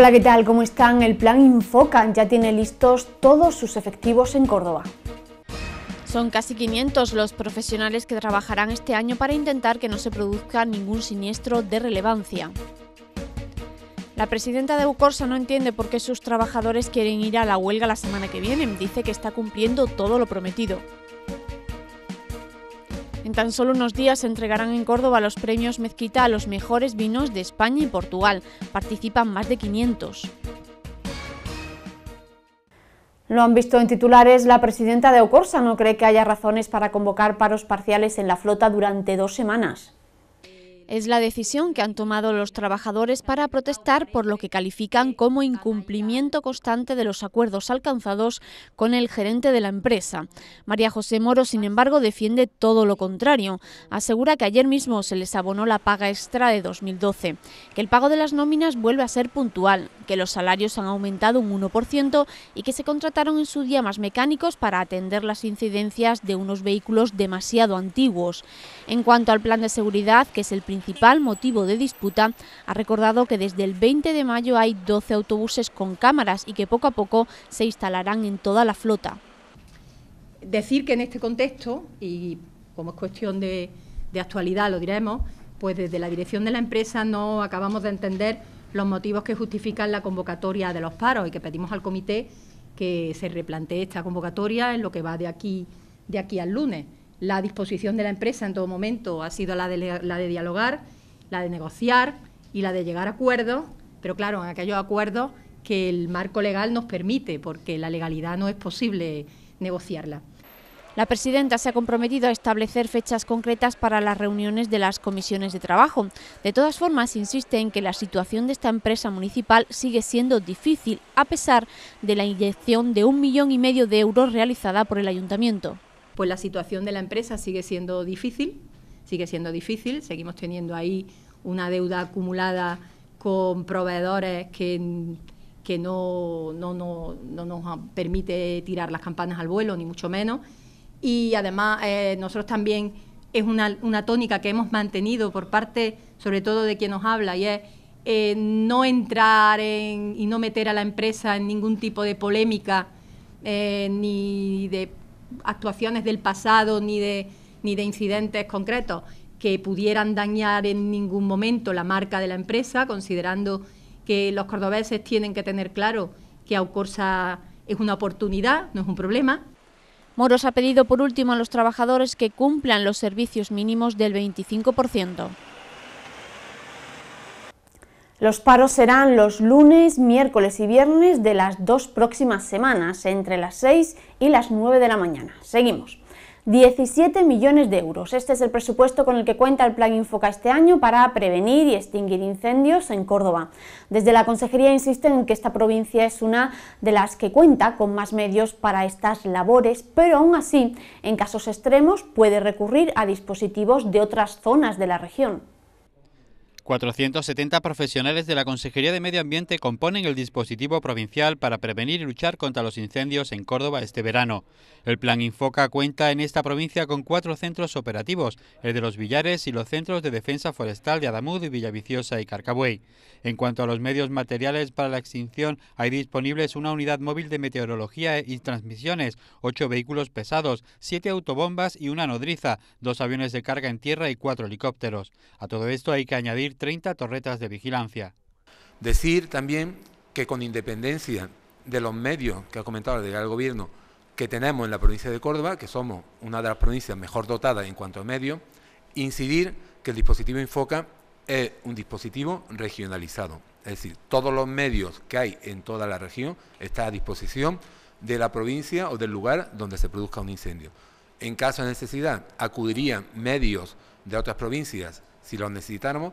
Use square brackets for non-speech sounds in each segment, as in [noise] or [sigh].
Hola, ¿qué tal? ¿Cómo están? El plan Infoca ya tiene listos todos sus efectivos en Córdoba. Son casi 500 los profesionales que trabajarán este año para intentar que no se produzca ningún siniestro de relevancia. La presidenta de Ucorsa no entiende por qué sus trabajadores quieren ir a la huelga la semana que viene. Dice que está cumpliendo todo lo prometido. En tan solo unos días se entregarán en Córdoba los premios Mezquita a los mejores vinos de España y Portugal. Participan más de 500. Lo han visto en titulares, la presidenta de Ocorsa no cree que haya razones para convocar paros parciales en la flota durante dos semanas. Es la decisión que han tomado los trabajadores para protestar por lo que califican como incumplimiento constante de los acuerdos alcanzados con el gerente de la empresa. María José Moro, sin embargo, defiende todo lo contrario. Asegura que ayer mismo se les abonó la paga extra de 2012, que el pago de las nóminas vuelve a ser puntual, que los salarios han aumentado un 1% y que se contrataron en su día más mecánicos para atender las incidencias de unos vehículos demasiado antiguos. En cuanto al plan de seguridad, que es el principal motivo de disputa, ha recordado que desde el 20 de mayo hay 12 autobuses con cámaras y que poco a poco se instalarán en toda la flota. Decir que en este contexto, y como es cuestión de, de actualidad lo diremos, pues desde la dirección de la empresa no acabamos de entender los motivos que justifican la convocatoria de los paros y que pedimos al comité que se replantee esta convocatoria en lo que va de aquí, de aquí al lunes. La disposición de la empresa en todo momento ha sido la de, dialogar, la de negociar y la de llegar a acuerdos, pero claro, en aquellos acuerdos que el marco legal nos permite, porque la legalidad no es posible negociarla. La presidenta se ha comprometido a establecer fechas concretas para las reuniones de las comisiones de trabajo. De todas formas, insiste en que la situación de esta empresa municipal sigue siendo difícil, a pesar de la inyección de un millón y medio de euros realizada por el ayuntamiento. Pues la situación de la empresa sigue siendo difícil, sigue siendo difícil, seguimos teniendo ahí una deuda acumulada con proveedores que, que no, no, no, no nos permite tirar las campanas al vuelo, ni mucho menos. Y además eh, nosotros también es una, una, tónica que hemos mantenido por parte sobre todo de quien nos habla y es eh, no entrar en, y no meter a la empresa en ningún tipo de polémica eh, ni de actuaciones del pasado ni de, ni de incidentes concretos que pudieran dañar en ningún momento la marca de la empresa, considerando que los cordobeses tienen que tener claro que Aucorsa es una oportunidad, no es un problema, Moros ha pedido por último a los trabajadores que cumplan los servicios mínimos del 25%. Los paros serán los lunes, miércoles y viernes de las dos próximas semanas, entre las 6 y las 9 de la mañana. Seguimos. 17 millones de euros. Este es el presupuesto con el que cuenta el Plan Infoca este año para prevenir y extinguir incendios en Córdoba. Desde la Consejería insisten en que esta provincia es una de las que cuenta con más medios para estas labores, pero aún así, en casos extremos, puede recurrir a dispositivos de otras zonas de la región. 470 profesionales de la Consejería de Medio Ambiente componen el dispositivo provincial para prevenir y luchar contra los incendios en Córdoba este verano. El plan Infoca cuenta en esta provincia con cuatro centros operativos, el de los Villares y los centros de defensa forestal de Adamud, Villaviciosa y Carcabuey. En cuanto a los medios materiales para la extinción, hay disponibles una unidad móvil de meteorología y transmisiones, ocho vehículos pesados, siete autobombas y una nodriza, dos aviones de carga en tierra y cuatro helicópteros. A todo esto hay que añadir 30 torretas de vigilancia. Decir también que con independencia de los medios que ha comentado el gobierno que tenemos en la provincia de Córdoba, que somos una de las provincias mejor dotadas en cuanto a medios, incidir que el dispositivo Infoca es un dispositivo regionalizado. Es decir, todos los medios que hay en toda la región están a disposición de la provincia o del lugar donde se produzca un incendio. En caso de necesidad, acudirían medios de otras provincias si los necesitáramos,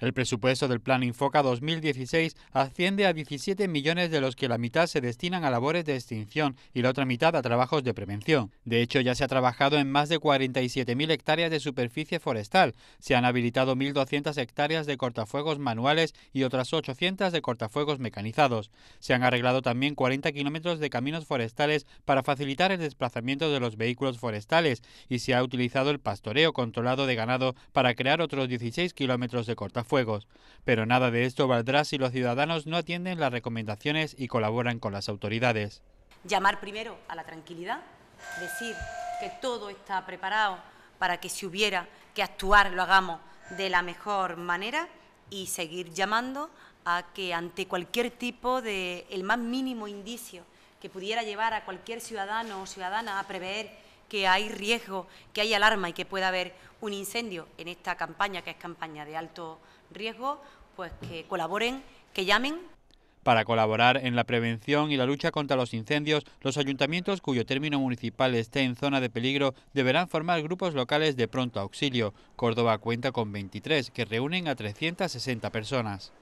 el presupuesto del Plan Infoca 2016 asciende a 17 millones de los que la mitad se destinan a labores de extinción y la otra mitad a trabajos de prevención. De hecho, ya se ha trabajado en más de 47.000 hectáreas de superficie forestal. Se han habilitado 1.200 hectáreas de cortafuegos manuales y otras 800 de cortafuegos mecanizados. Se han arreglado también 40 kilómetros de caminos forestales para facilitar el desplazamiento de los vehículos forestales y se ha utilizado el pastoreo controlado de ganado para crear otros 16 kilómetros de cortafuegos Pero nada de esto valdrá si los ciudadanos no atienden las recomendaciones y colaboran con las autoridades. Llamar primero a la tranquilidad, decir que todo está preparado para que si hubiera que actuar lo hagamos de la mejor manera y seguir llamando a que ante cualquier tipo de, el más mínimo indicio que pudiera llevar a cualquier ciudadano o ciudadana a prever que hay riesgo, que hay alarma y que pueda haber un incendio en esta campaña, que es campaña de alto riesgo, pues que colaboren, que llamen. Para colaborar en la prevención y la lucha contra los incendios, los ayuntamientos cuyo término municipal esté en zona de peligro deberán formar grupos locales de pronto auxilio. Córdoba cuenta con 23, que reúnen a 360 personas.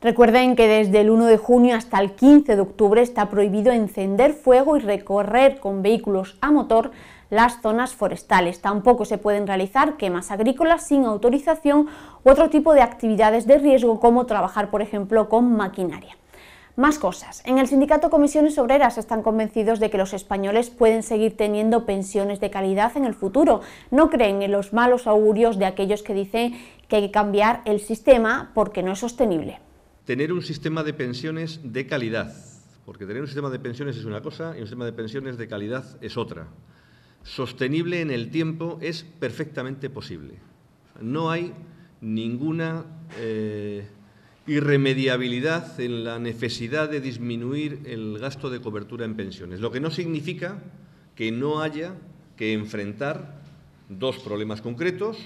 Recuerden que desde el 1 de junio hasta el 15 de octubre está prohibido encender fuego y recorrer con vehículos a motor las zonas forestales. Tampoco se pueden realizar quemas agrícolas sin autorización u otro tipo de actividades de riesgo como trabajar, por ejemplo, con maquinaria. Más cosas. En el sindicato Comisiones Obreras están convencidos de que los españoles pueden seguir teniendo pensiones de calidad en el futuro. No creen en los malos augurios de aquellos que dicen que hay que cambiar el sistema porque no es sostenible tener un sistema de pensiones de calidad, porque tener un sistema de pensiones es una cosa y un sistema de pensiones de calidad es otra. Sostenible en el tiempo es perfectamente posible. No hay ninguna eh, irremediabilidad en la necesidad de disminuir el gasto de cobertura en pensiones, lo que no significa que no haya que enfrentar dos problemas concretos,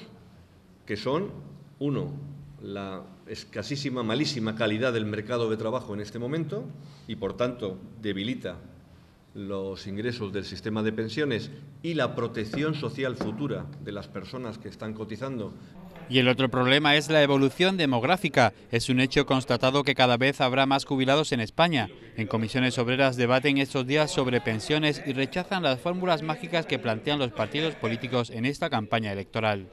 que son, uno, la escasísima, malísima calidad del mercado de trabajo en este momento y, por tanto, debilita los ingresos del sistema de pensiones y la protección social futura de las personas que están cotizando. Y el otro problema es la evolución demográfica. Es un hecho constatado que cada vez habrá más jubilados en España. En comisiones obreras debaten estos días sobre pensiones y rechazan las fórmulas mágicas que plantean los partidos políticos en esta campaña electoral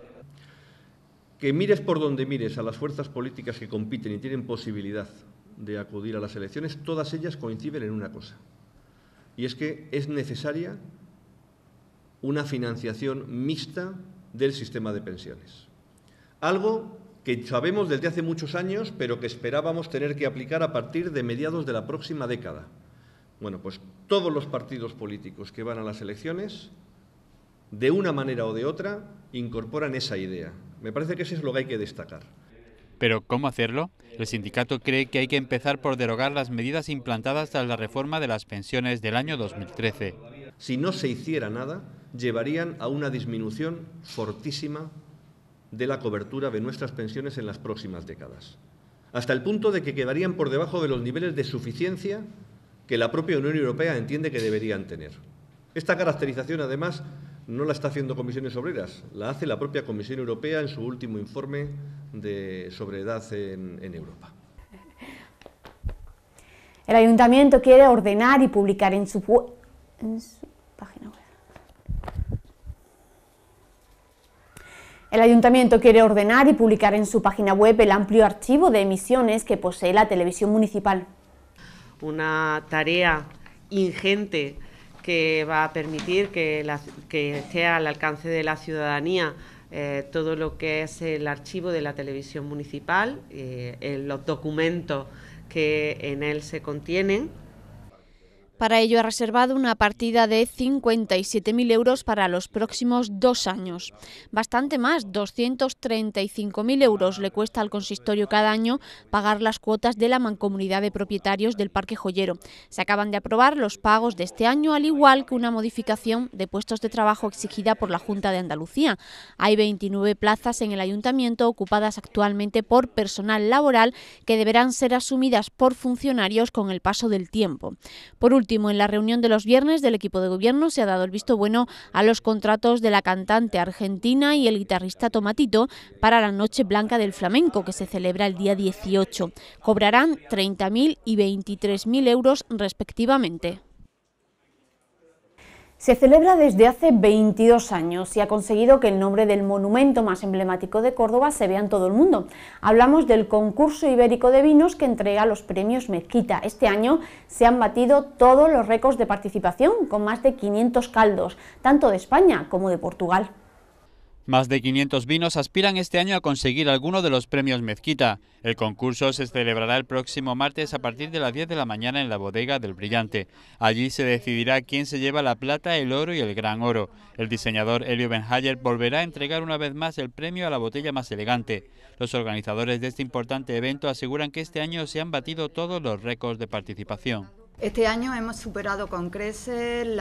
que mires por donde mires a las fuerzas políticas que compiten y tienen posibilidad de acudir a las elecciones, todas ellas coinciden en una cosa, y es que es necesaria una financiación mixta del sistema de pensiones. Algo que sabemos desde hace muchos años, pero que esperábamos tener que aplicar a partir de mediados de la próxima década. Bueno, pues todos los partidos políticos que van a las elecciones, de una manera o de otra, incorporan esa idea. Me parece que eso es lo que hay que destacar. Pero ¿cómo hacerlo? El sindicato cree que hay que empezar por derogar las medidas implantadas tras la reforma de las pensiones del año 2013. Si no se hiciera nada, llevarían a una disminución fortísima de la cobertura de nuestras pensiones en las próximas décadas, hasta el punto de que quedarían por debajo de los niveles de suficiencia que la propia Unión Europea entiende que deberían tener. Esta caracterización, además, no la está haciendo Comisiones Obreras, la hace la propia Comisión Europea en su último informe de, sobre edad en, Europa. El Ayuntamiento quiere ordenar y publicar en su, en su página web. El Ayuntamiento quiere ordenar y publicar en su página web el amplio archivo de emisiones que posee la televisión municipal. Una tarea ingente que va a permitir que, esté al alcance de la ciudadanía eh, todo lo que es el archivo de la televisión municipal, eh, los documentos que en él se contienen para ello ha reservado una partida de 57.000 euros para los próximos dos años. Bastante más, 235.000 euros le cuesta al consistorio cada año pagar las cuotas de la mancomunidad de propietarios del Parque Joyero. Se acaban de aprobar los pagos de este año, al igual que una modificación de puestos de trabajo exigida por la Junta de Andalucía. Hay 29 plazas en el ayuntamiento ocupadas actualmente por personal laboral que deberán ser asumidas por funcionarios con el paso del tiempo. Por último, en la reunión de los viernes del equipo de gobierno se ha dado el visto bueno a los contratos de la cantante argentina y el guitarrista Tomatito para la Noche Blanca del Flamenco, que se celebra el día 18. Cobrarán 30.000 y 23.000 euros respectivamente. Se celebra desde hace 22 años y ha conseguido que el nombre del monumento más emblemático de Córdoba se vea en todo el mundo. Hablamos del concurso ibérico de vinos que entrega los premios Mezquita. Este año se han batido todos los récords de participación, con más de 500 caldos, tanto de España como de Portugal. Más de 500 vinos aspiran este año a conseguir alguno de los premios Mezquita. El concurso se celebrará el próximo martes a partir de las 10 de la mañana en la bodega del Brillante. Allí se decidirá quién se lleva la plata, el oro y el gran oro. El diseñador Elio Benhayer volverá a entregar una vez más el premio a la botella más elegante. Los organizadores de este importante evento aseguran que este año se han batido todos los récords de participación. Este año hemos superado con creces el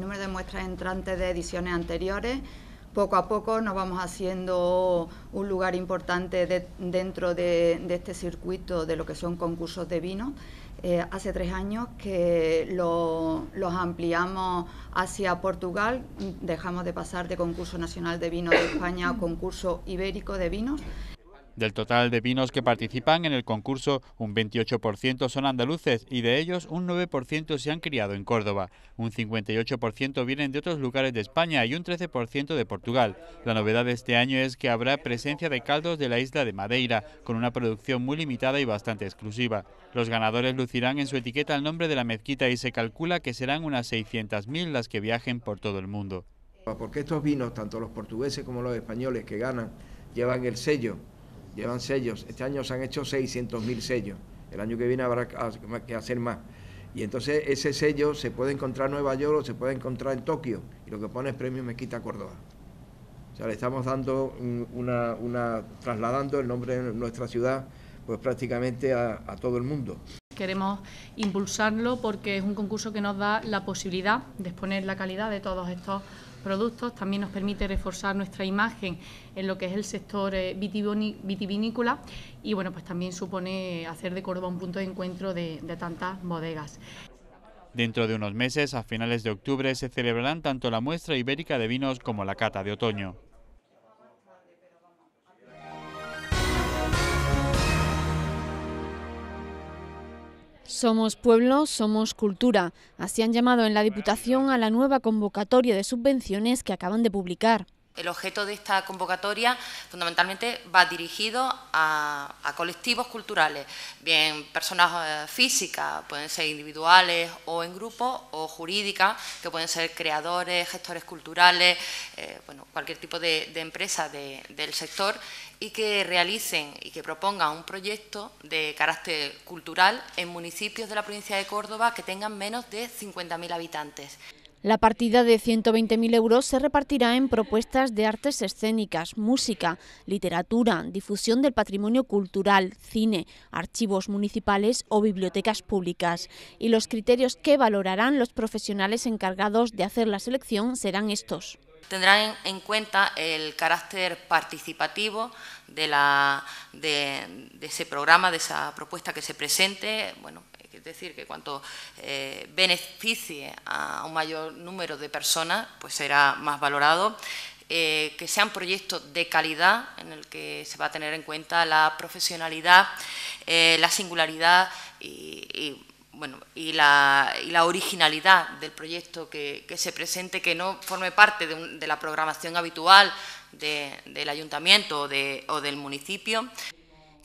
número de muestras entrantes de ediciones anteriores poco a poco nos vamos haciendo un lugar importante dentro de, este circuito de lo que son concursos de vino. Eh, hace tres años que los ampliamos hacia Portugal, dejamos de pasar de concurso nacional de vino de España a concurso ibérico de vinos del total de vinos que participan en el concurso, un 28% son andaluces y de ellos un 9% se han criado en Córdoba. Un 58% vienen de otros lugares de España y un 13% de Portugal. La novedad de este año es que habrá presencia de caldos de la isla de Madeira, con una producción muy limitada y bastante exclusiva. Los ganadores lucirán en su etiqueta el nombre de la mezquita y se calcula que serán unas 600.000 las que viajen por todo el mundo. Porque estos vinos, tanto los portugueses como los españoles que ganan, llevan el sello llevan sellos. Este año se han hecho 600.000 sellos. El año que viene habrá que hacer más. Y entonces ese sello se puede encontrar en Nueva York o se puede encontrar en Tokio. Y lo que pone es Premio Mezquita Córdoba. O sea, le estamos dando una, una trasladando el nombre de nuestra ciudad pues prácticamente a, a todo el mundo. Queremos impulsarlo porque es un concurso que nos da la posibilidad de exponer la calidad de todos estos productos, también nos permite reforzar nuestra imagen en lo que es el sector eh, vitivinícola y bueno, pues también supone hacer de Córdoba un punto de encuentro de, de tantas bodegas. Dentro de unos meses, a finales de octubre, se celebrarán tanto la muestra ibérica de vinos como la cata de otoño. Somos pueblo, somos cultura. Así han llamado en la Diputación a la nueva convocatoria de subvenciones que acaban de publicar. El objeto de esta convocatoria fundamentalmente va dirigido a, colectivos culturales, bien personas eh, físicas, pueden ser individuales o en grupo, o jurídicas, que pueden ser creadores, gestores culturales, eh, bueno, cualquier tipo de, empresa del sector y que realicen y que propongan un proyecto de carácter cultural en municipios de la provincia de Córdoba que tengan menos de 50.000 habitantes. La partida de 120.000 euros se repartirá en propuestas de artes escénicas, música, literatura, difusión del patrimonio cultural, cine, archivos municipales o bibliotecas públicas. Y los criterios que valorarán los profesionales encargados de hacer la selección serán estos tendrán en cuenta el carácter participativo de, ese programa, de esa propuesta que se presente, bueno, decir, que cuanto eh, beneficie a un mayor número de personas, pues será más valorado. Eh, que sean proyectos de calidad en el que se va a tener en cuenta la profesionalidad, eh, la singularidad y bueno, y la, originalidad del proyecto que, se presente, que no forme parte de, la programación habitual del ayuntamiento o del municipio.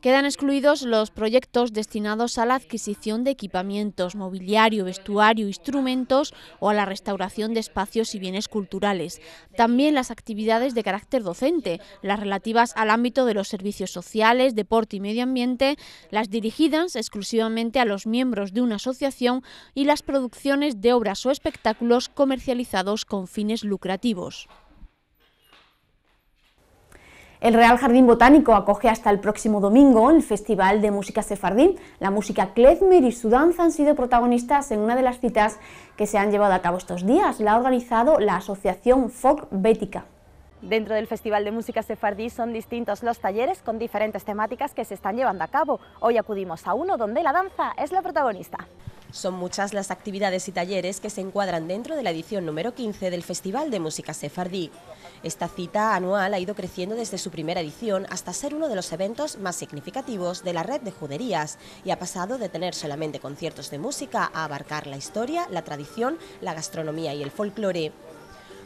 Quedan excluidos los proyectos destinados a la adquisición de equipamientos, mobiliario, vestuario, instrumentos o a la restauración de espacios y bienes culturales. También las actividades de carácter docente, las relativas al ámbito de los servicios sociales, deporte y medio ambiente, las dirigidas exclusivamente a los miembros de una asociación y las producciones de obras o espectáculos comercializados con fines lucrativos. El Real Jardín Botánico acoge hasta el próximo domingo el Festival de Música Sefardí. La música klezmer y su danza han sido protagonistas en una de las citas que se han llevado a cabo estos días. La ha organizado la Asociación Folk Bética. Dentro del Festival de Música Sefardí son distintos los talleres con diferentes temáticas que se están llevando a cabo. Hoy acudimos a uno donde la danza es la protagonista. Son muchas las actividades y talleres que se encuadran dentro de la edición número 15 del Festival de Música Sefardí. Esta cita anual ha ido creciendo desde su primera edición hasta ser uno de los eventos más significativos de la red de juderías y ha pasado de tener solamente conciertos de música a abarcar la historia, la tradición, la gastronomía y el folclore.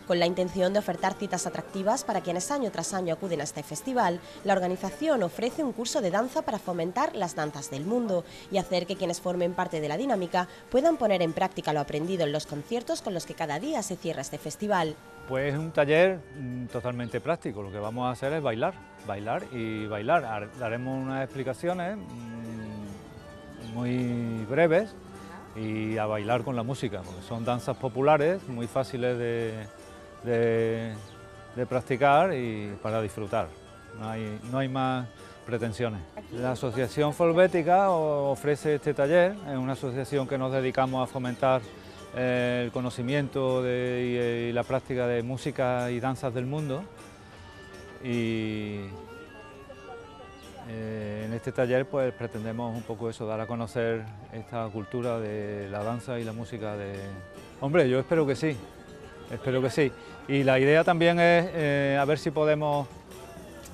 Con la intención de ofertar citas atractivas para quienes año tras año acuden a este festival, la organización ofrece un curso de danza para fomentar las danzas del mundo y hacer que quienes formen parte de la dinámica puedan poner en práctica lo aprendido en los conciertos con los que cada día se cierra este festival. Pues es un taller mm, totalmente práctico, lo que vamos a hacer es bailar, bailar y bailar. Daremos unas explicaciones mm, muy breves y a bailar con la música, porque son danzas populares muy fáciles de, de, practicar y para disfrutar. No hay, no hay más pretensiones. La Asociación Folbética ofrece este taller, es una asociación que nos dedicamos a fomentar eh, el conocimiento y, la práctica de música y danzas del mundo. Y eh, en este taller pues pretendemos un poco eso, dar a conocer esta cultura de la danza y la música de... Hombre, yo espero que sí, espero que sí. Y la idea también es eh, a ver si podemos,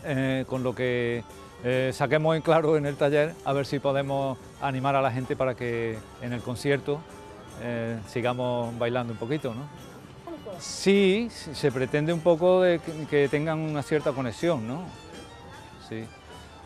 eh, con lo que eh, saquemos en claro en el taller, a ver si podemos animar a la gente para que en el concierto sigamos bailando un poquito. ¿no? Sí, se pretende un poco de que, tengan una cierta conexión. ¿no? Sí.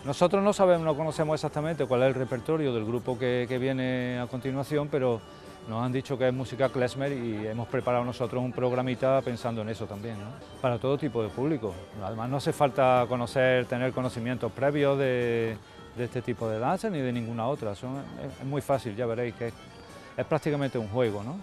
Nosotros no sabemos, no conocemos exactamente cuál es el repertorio del grupo que, que viene a continuación, pero nos han dicho que es música klezmer y hemos preparado nosotros un programita pensando en eso también, para todo tipo de público. Además no hace falta conocer, tener conocimientos previos de, este tipo de danza ni de ninguna otra, es, muy fácil, ya veréis que es, prácticamente un juego. ¿no?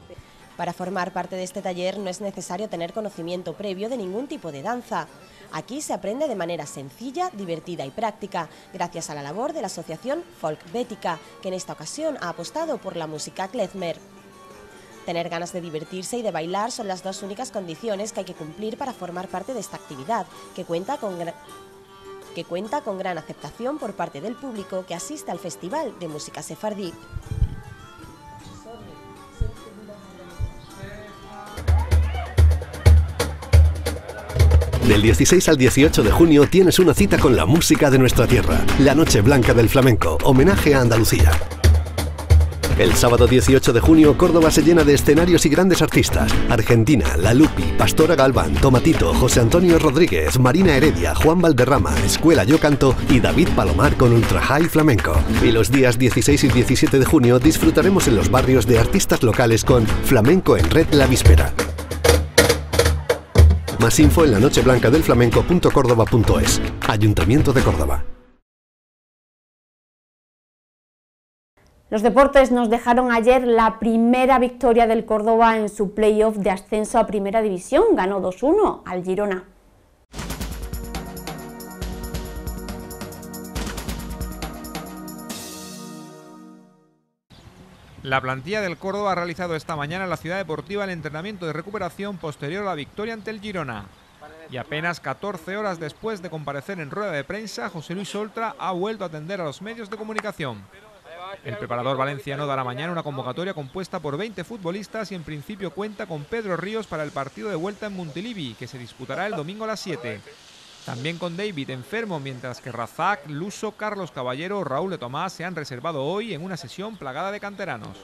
Para formar parte de este taller no es necesario tener conocimiento previo de ningún tipo de danza. Aquí se aprende de manera sencilla, divertida y práctica, gracias a la labor de la asociación Folk Bética, que en esta ocasión ha apostado por la música klezmer. Tener ganas de divertirse y de bailar son las dos únicas condiciones que hay que cumplir para formar parte de esta actividad, que cuenta con, que cuenta con gran aceptación por parte del público que asiste al Festival de Música Sefardí. Del 16 al 18 de junio tienes una cita con la música de nuestra tierra, la Noche Blanca del Flamenco, homenaje a Andalucía. El sábado 18 de junio, Córdoba se llena de escenarios y grandes artistas. Argentina, La Lupi, Pastora Galván, Tomatito, José Antonio Rodríguez, Marina Heredia, Juan Valderrama, Escuela Yo Canto y David Palomar con Ultra High Flamenco. Y los días 16 y 17 de junio disfrutaremos en los barrios de artistas locales con Flamenco en Red La Víspera. Más info en la nocheblancadelflamenco.córdoba.es. Ayuntamiento de Córdoba. Los deportes nos dejaron ayer la primera victoria del Córdoba en su playoff de ascenso a Primera División. Ganó 2-1 al Girona. La plantilla del Córdoba ha realizado esta mañana en la ciudad deportiva el entrenamiento de recuperación posterior a la victoria ante el Girona. Y apenas 14 horas después de comparecer en rueda de prensa, José Luis Oltra ha vuelto a atender a los medios de comunicación. El preparador valenciano dará mañana una convocatoria compuesta por 20 futbolistas y en principio cuenta con Pedro Ríos para el partido de vuelta en Montilivi, que se disputará el domingo a las 7. También con David enfermo, mientras que Razak, Luso, Carlos Caballero, Raúl de Tomás se han reservado hoy en una sesión plagada de canteranos.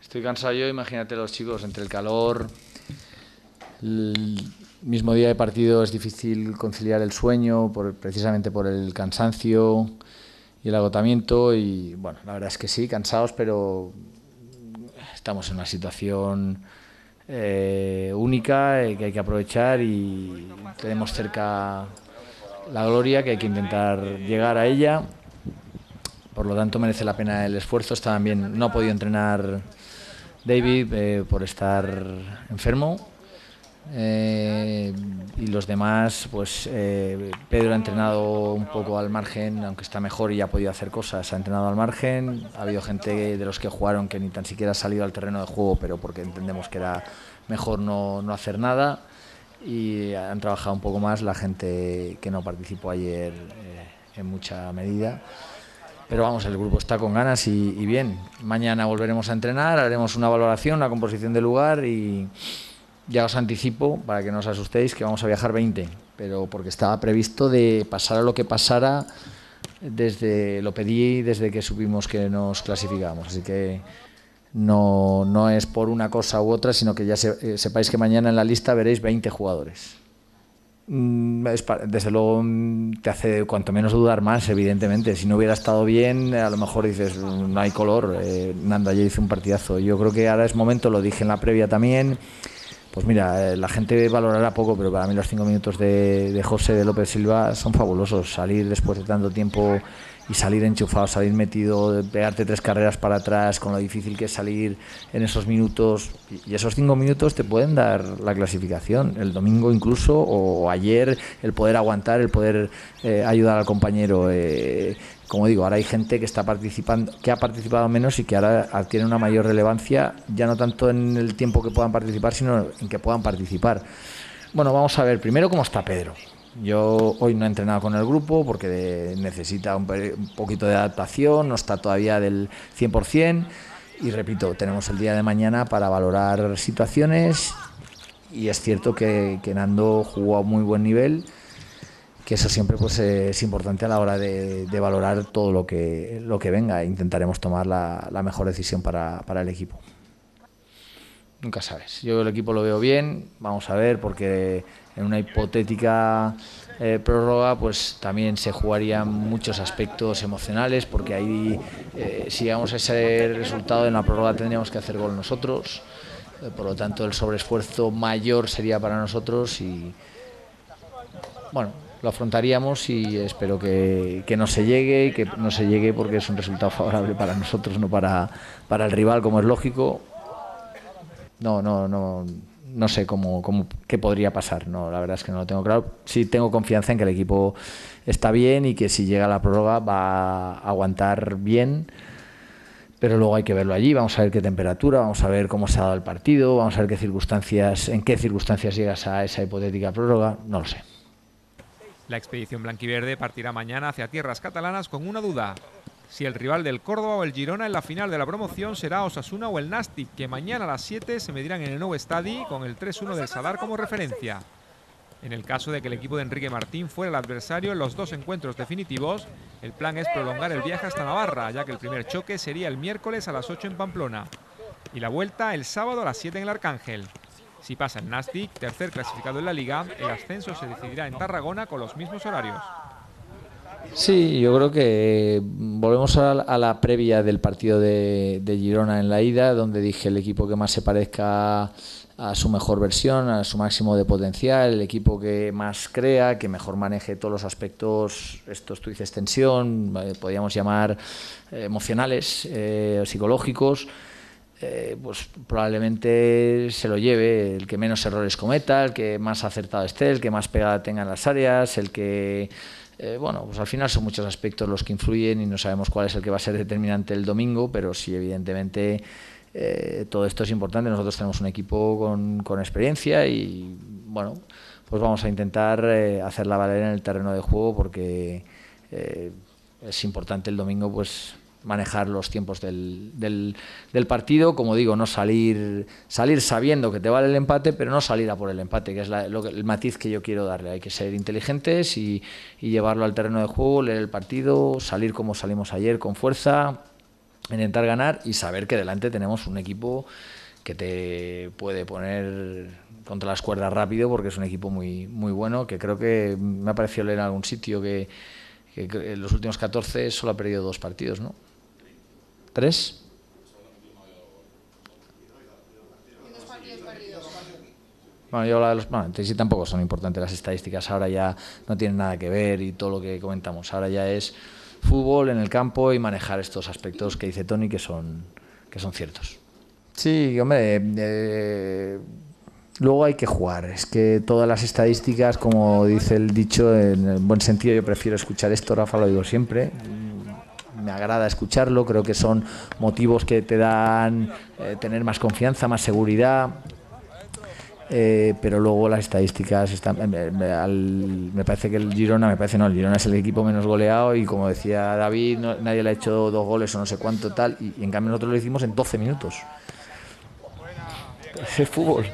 Estoy cansado yo, imagínate los chicos, entre el calor, el mismo día de partido es difícil conciliar el sueño, precisamente por el cansancio y el agotamiento y bueno, la verdad es que sí, cansados, pero estamos en una situación eh, única eh, que hay que aprovechar y tenemos cerca la gloria que hay que intentar llegar a ella. Por lo tanto merece la pena el esfuerzo. Está bien, no ha podido entrenar David eh, por estar enfermo eh, y los demás, pues eh, Pedro ha entrenado un poco al margen, aunque está mejor y ha podido hacer cosas, ha entrenado al margen. Ha habido gente de los que jugaron que ni tan siquiera ha salido al terreno de juego, pero porque entendemos que era mejor no, no hacer nada. Y han trabajado un poco más la gente que no participó ayer eh, en mucha medida. Pero vamos, el grupo está con ganas y, y bien. Mañana volveremos a entrenar, haremos una valoración, una composición del lugar y ya os anticipo, para que no os asustéis, que vamos a viajar 20, pero porque estaba previsto de pasar a lo que pasara desde lo pedí desde que supimos que nos clasificamos, así que no, no es por una cosa u otra, sino que ya eh, sepáis que mañana en la lista veréis 20 jugadores. Mm, desde luego mm, te hace cuanto menos dudar más, evidentemente. Si no hubiera estado bien, a lo mejor dices, no hay color. Eh, Nanda ya hizo un partidazo. Yo creo que ahora es momento, lo dije en la previa también. Pues mira, eh, la gente valorará poco, pero para mí los cinco minutos de, de José de López Silva son fabulosos. Salir después de tanto tiempo y salir enchufado, salir metido, pegarte tres carreras para atrás, con lo difícil que es salir en esos minutos. Y esos cinco minutos te pueden dar la clasificación, el domingo incluso, o ayer, el poder aguantar, el poder eh, ayudar al compañero. Eh, como digo, ahora hay gente que está participando, que ha participado menos y que ahora tiene una mayor relevancia, ya no tanto en el tiempo que puedan participar, sino en que puedan participar. Bueno, vamos a ver primero cómo está Pedro. Yo hoy no he entrenado con el grupo porque necesita un, poquito de adaptación, no está todavía del 100%. Y repito, tenemos el día de mañana para valorar situaciones. Y es cierto que, Nando jugó a muy buen nivel, que eso siempre pues, es importante a la hora de, valorar todo lo que, lo que venga. Intentaremos tomar la, mejor decisión para, para el equipo. Nunca sabes. Yo el equipo lo veo bien, vamos a ver, porque en una hipotética eh, prórroga, pues también se jugarían muchos aspectos emocionales, porque ahí, eh, si llegamos a ese resultado en la prórroga, tendríamos que hacer gol nosotros. Eh, por lo tanto, el sobreesfuerzo mayor sería para nosotros y, bueno, lo afrontaríamos y espero que, que, no se llegue y que no se llegue porque es un resultado favorable para nosotros, no para, para el rival, como es lógico. No, no, no no sé cómo, cómo, qué podría pasar. No, la verdad es que no lo tengo claro. Sí tengo confianza en que el equipo está bien y que si llega la prórroga va a aguantar bien. Pero luego hay que verlo allí, vamos a ver qué temperatura, vamos a ver cómo se ha dado el partido, vamos a ver qué circunstancias, en qué circunstancias llegas a esa hipotética prórroga, no lo sé. La expedición blanquiverde partirá mañana hacia tierras catalanas con una duda si el rival del Córdoba o el Girona en la final de la promoción será Osasuna o el Nastic, que mañana a las 7 se medirán en el nuevo estadio con el 3-1 del Sadar como referencia. En el caso de que el equipo de Enrique Martín fuera el adversario en los dos encuentros definitivos, el plan es prolongar el viaje hasta Navarra, ya que el primer choque sería el miércoles a las 8 en Pamplona y la vuelta el sábado a las 7 en el Arcángel. Si pasa el Nastic, tercer clasificado en la liga, el ascenso se decidirá en Tarragona con los mismos horarios. Sí, yo creo que volvemos a la, previa del partido de, Girona en la ida, donde dije el equipo que más se parezca a su mejor versión, a su máximo de potencial, el equipo que más crea, que mejor maneje todos los aspectos, estos tú dices tensión, eh, podríamos llamar eh, emocionales eh, psicológicos. pues probablemente se lo lleve el que menos errores cometa, el que más acertado esté, el que más pegada tenga en las áreas, el que eh, bueno, pues al final son muchos aspectos los que influyen y no sabemos cuál es el que va a ser determinante el domingo, pero sí, evidentemente, eh, todo esto es importante. Nosotros tenemos un equipo con, experiencia y, bueno, pues vamos a intentar eh, hacerla valer en el terreno de juego porque es importante el domingo, pues manejar los tiempos del, del, partido, como digo, no salir, salir sabiendo que te vale el empate, pero no salir a por el empate, que es lo el matiz que yo quiero darle. Hay que ser inteligentes y, llevarlo al terreno de juego, leer el partido, salir como salimos ayer, con fuerza, intentar ganar y saber que delante tenemos un equipo que te puede poner contra las cuerdas rápido, porque es un equipo muy, muy bueno, que creo que me ha parecido leer en algún sitio que, que en los últimos 14 solo ha perdido dos partidos, ¿no? ¿Tres? Bueno, yo de los, bueno, sí tampoco son importantes las estadísticas, ahora ya no tienen nada que ver y todo lo que comentamos, ahora ya es fútbol en el campo y manejar estos aspectos que dice Tony que son, que son ciertos. Sí, hombre, eh, luego hay que jugar, es que todas las estadísticas, como dice el dicho, en el buen sentido yo prefiero escuchar esto, Rafa lo digo siempre, me agrada escucharlo, creo que son motivos que te dan eh, tener más confianza, más seguridad. Eh, pero luego las estadísticas están me, parece que el Girona me parece no el Girona es el equipo menos goleado y como decía David nadie le ha hecho dos goles o no sé cuánto tal y, en cambio nosotros lo hicimos en 12 minutos. [laughs] Es fútbol.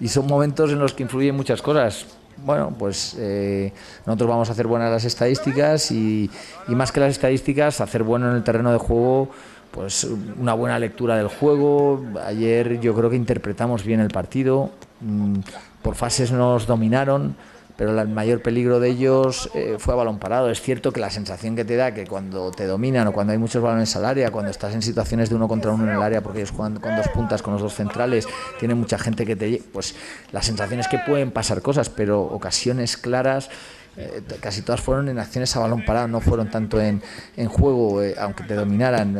Y son momentos en los que influyen muchas cosas bueno, pues eh, nosotros vamos a hacer buenas las estadísticas y, más que las estadísticas, hacer bueno en el terreno de juego, pues una buena lectura del juego. Ayer yo creo que interpretamos bien el partido. Mm, por fases nos dominaron, pero el mayor peligro de ellos eh, fue a balón parado. Es cierto que la sensación que te da que cuando te dominan o cuando hay muchos balones al área, cuando estás en situaciones de uno contra uno en el área, porque ellos juegan con dos puntas, con los dos centrales, tienen mucha gente que te... Pues la sensación es que pueden pasar cosas, pero ocasiones claras eh, casi todas fueron en acciones a balón parado, no fueron tanto en, en juego, eh, aunque te dominaran.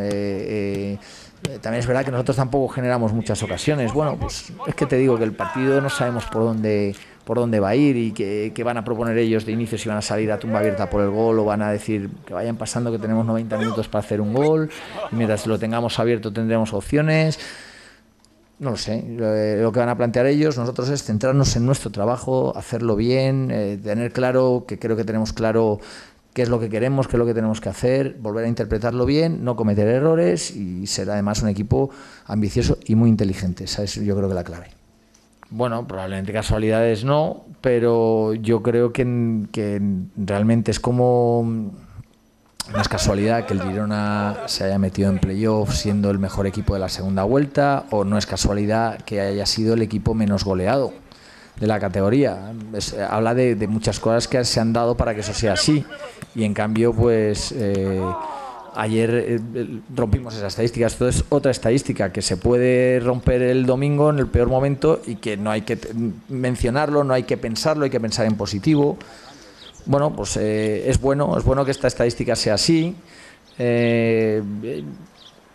También es verdad que nosotros tampoco generamos muchas ocasiones. Bueno, pues es que te digo que el partido no sabemos por dónde por dónde va a ir y qué, van a proponer ellos de inicio, si van a salir a tumba abierta por el gol o van a decir que vayan pasando que tenemos 90 minutos para hacer un gol y mientras lo tengamos abierto tendremos opciones no lo sé, lo que van a plantear ellos, nosotros es centrarnos en nuestro trabajo, hacerlo bien, eh, tener claro, que creo que tenemos claro qué es lo que queremos, qué es lo que tenemos que hacer, volver a interpretarlo bien, no cometer errores y ser además un equipo ambicioso y muy inteligente. Esa es yo creo que la clave. Bueno, probablemente casualidades no, pero yo creo que, que realmente es como no es casualidad que el Girona se haya metido en playoff siendo el mejor equipo de la segunda vuelta, o no es casualidad que haya sido el equipo menos goleado de la categoría. habla de, muchas cosas que se han dado para que eso sea así. Y en cambio, pues eh, ayer eh, rompimos esa estadística. Esto es otra estadística que se puede romper el domingo en el peor momento y que no hay que mencionarlo, no hay que pensarlo, hay que pensar en positivo bueno, pues eh, es bueno, es bueno que esta estadística sea así, eh,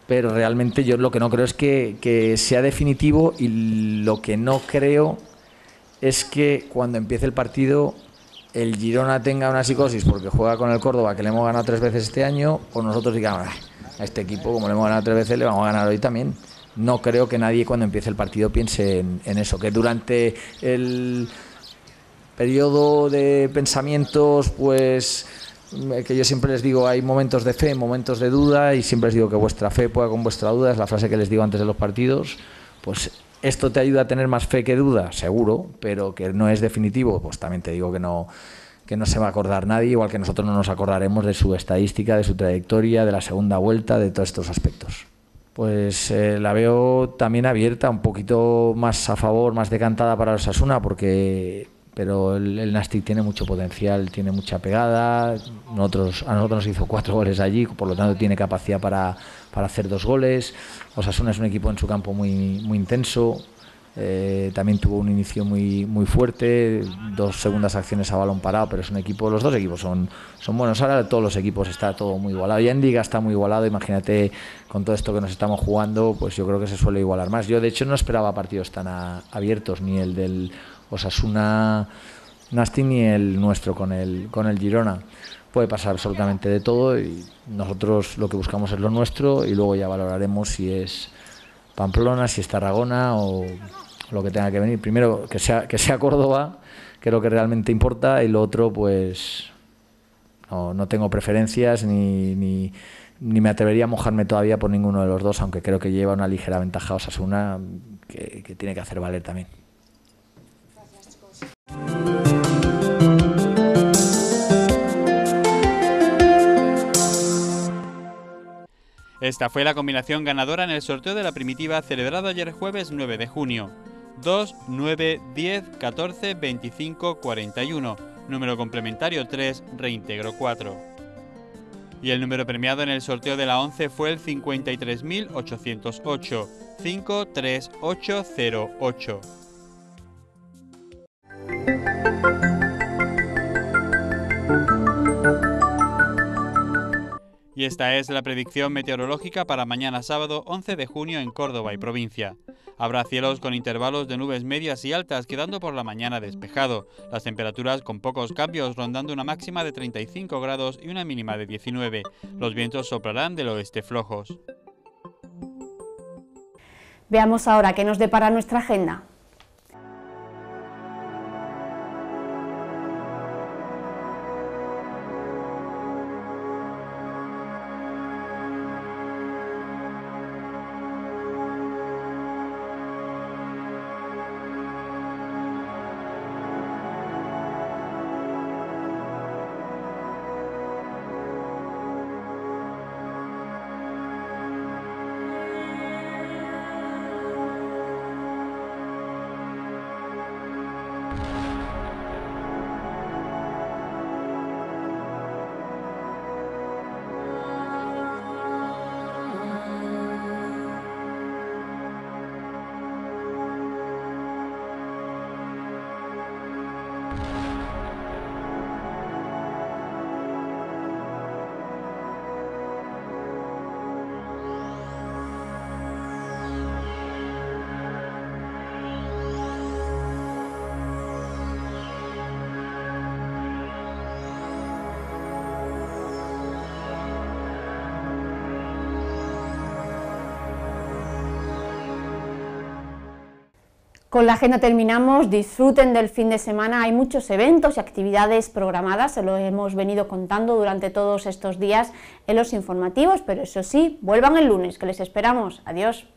pero realmente yo lo que no creo es que, sea definitivo y lo que no creo es que cuando empiece el partido el Girona tenga una psicosis porque juega con el Córdoba, que le hemos ganado tres veces este año, o nosotros digamos, a este equipo, como le hemos ganado tres veces, le vamos a ganar hoy también. No creo que nadie cuando empiece el partido piense en eso, que durante el periodo de pensamientos, pues eh, que yo siempre les digo, hay momentos de fe, momentos de duda, y siempre les digo que vuestra fe pueda con vuestra duda, es la frase que les digo antes de los partidos, pues esto te ayuda a tener más fe que duda, seguro, pero que no es definitivo, pues también te digo que no que no se va a acordar nadie, igual que nosotros no nos acordaremos de su estadística, de su trayectoria, de la segunda vuelta, de todos estos aspectos. Pues eh, la veo también abierta, un poquito más a favor, más decantada para los Asuna, porque pero el, el, Nastic tiene mucho potencial, tiene mucha pegada. Nosotros, a nosotros nos hizo cuatro [laughs] goles allí, por lo tanto tiene capacidad para, para hacer dos goles. Osasuna es un equipo en su campo muy, muy intenso. Eh, también tuvo un inicio muy, muy fuerte, dos segundas acciones a balón parado, pero es un equipo, los dos equipos son, son buenos. Ahora todos los equipos está todo muy igualado. Y en Liga está muy igualado, imagínate con todo esto que nos estamos jugando, pues yo creo que se suele igualar más. Yo de hecho no esperaba partidos tan abiertos, ni el del Osasuna Nasti ni el nuestro con el, con el Girona. Puede pasar absolutamente de todo y nosotros lo que buscamos es lo nuestro y luego ya valoraremos si es Pamplona, si es Tarragona o lo que tenga que venir. Primero que sea, que sea Córdoba, que es lo que realmente importa, y lo otro pues no, no tengo preferencias ni, ni, ni, me atrevería a mojarme todavía por ninguno de los dos, aunque creo que lleva una ligera ventaja Osasuna que, que tiene que hacer valer también. Esta fue la combinación ganadora en el sorteo de la primitiva celebrado ayer jueves 9 de junio. 2, 9, 10, 14, 25, 41. Número complementario 3, reintegro 4. Y el número premiado en el sorteo de la 11 fue el 53.808. 53808. Y esta es la predicción meteorológica para mañana sábado 11 de junio en Córdoba y provincia. Habrá cielos con intervalos de nubes medias y altas quedando por la mañana despejado, las temperaturas con pocos cambios rondando una máxima de 35 grados y una mínima de 19. Los vientos soplarán del oeste flojos. Veamos ahora qué nos depara nuestra agenda. Con la agenda terminamos, disfruten del fin de semana, hay muchos eventos y actividades programadas, se lo hemos venido contando durante todos estos días en los informativos, pero eso sí, vuelvan el lunes, que les esperamos. Adiós.